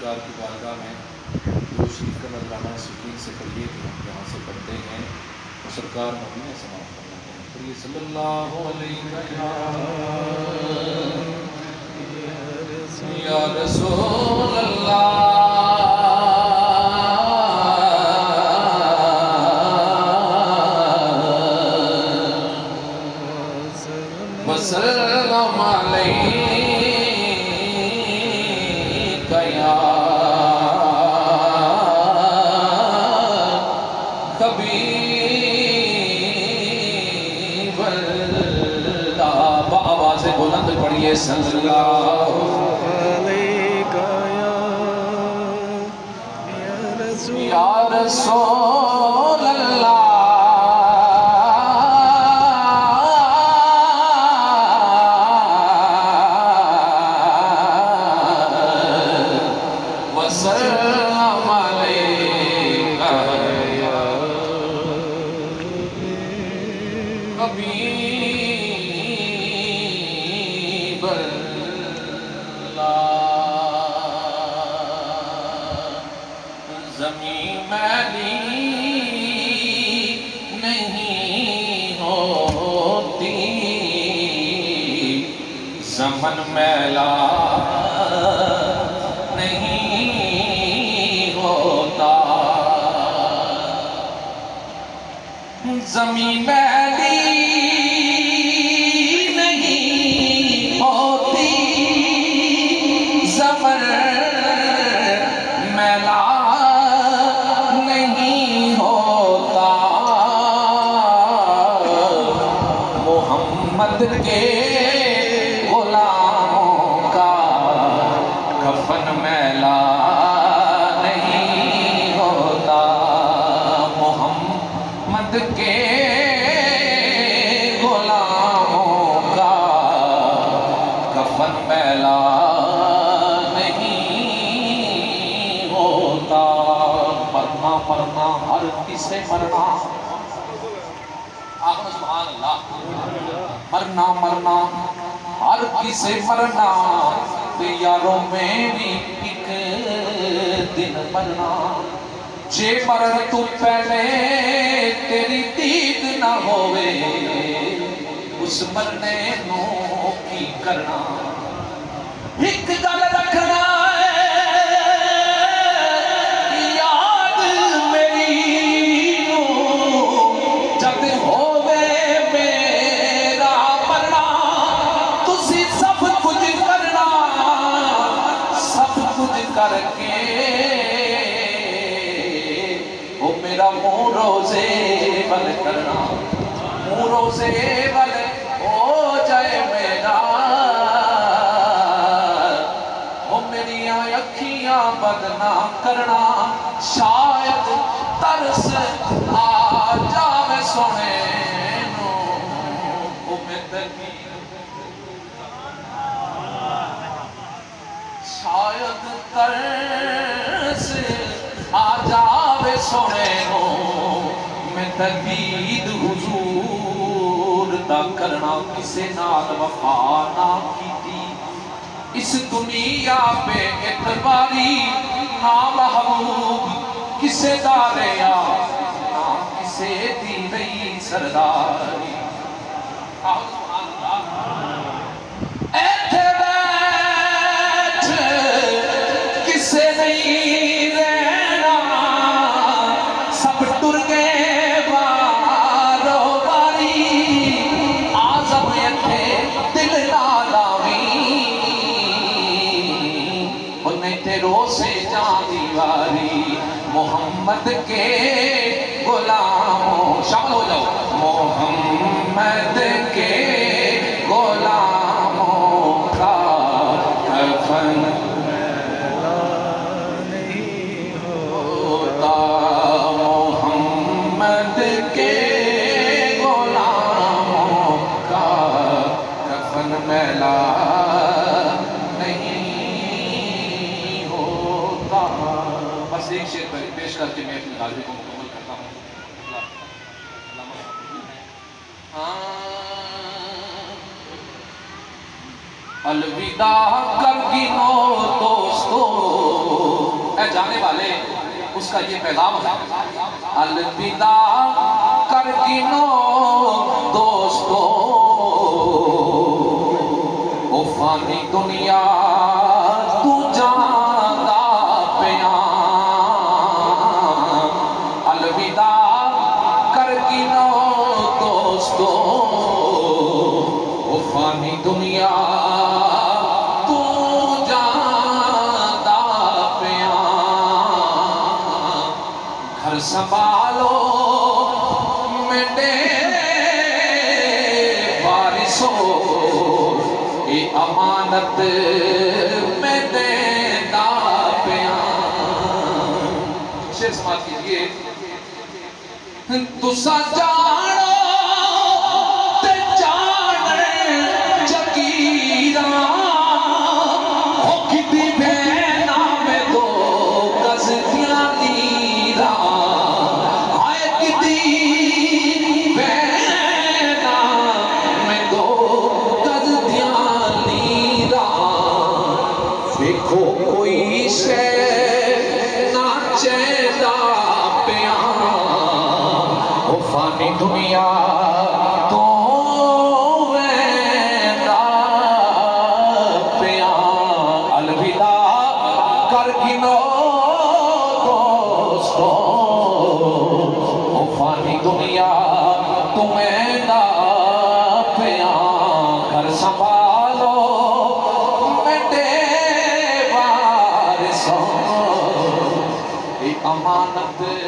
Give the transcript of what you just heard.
سرکار کی بارگاہ میں جو شریف کا نظرانہ سکین سے پڑھیے کہ ہم یہاں سے پڑھتے ہیں اور سرکار مدینہ سے معاف کرنا ہے۔ پڑھیے صلی اللہ علیہ وسلم، یا رسول اللہ، وسلم علیک حبیب اللہ بلند پڑھیے صلی اللہ یا رسول اللہ۔ زمین مالی نہیں ہوتی۔ زمن میلا نہیں ہوتا۔ زمین میں کفن نہیں ہوتا۔ مرنا مرنا ہر کسے مرنا۔ سبحان اللہ۔ مرنا مرنا، ہر کسے مرنا۔ تو یاروں میں بھی ایک دن مرنا۔ جے مرن تو پہلے تیری دید نہ ہوئے۔ اس مرنے نو کی کرنا؟ کر کے وہ میرا منہ روزے بل کرنا، منہ روزے بل ہو جائے میرا۔ وہ میری اکھیاں بدنا کرنا، شاید ترس آ جاوے سونے نو۔ وہ میں تکی شاید ترس آ جاوے سونے نو میں تقید حضور دا کرنا، کسے نال وفا نہ کیتی۔ اس دنیا پہ اعتباری نہ محبوب کسے داریا نہ کسے دی رئی سرداری۔ آہ سبحان اللہ۔ محمد کے غلاموں شامل ہو جاؤ محمد کے ایک شعر پیش کر کے میں اپنی غالبی کو مکمل کرتا ہوں۔ علامہ الوداع کر گنو دوستو۔ اے جانے والے، اس کا یہ پیغام ہے۔ الوداع کر گنو دوستو۔ او فانی دنیا او فانی دنیا تو جاندہ پیان گھر سنبھالو میرے وارثو اے امانت میں دینا پیان شیر سماعت کیجئے تسا دیکھو کوئی شے نہ چیدہ پیان او فانی دنیا 네.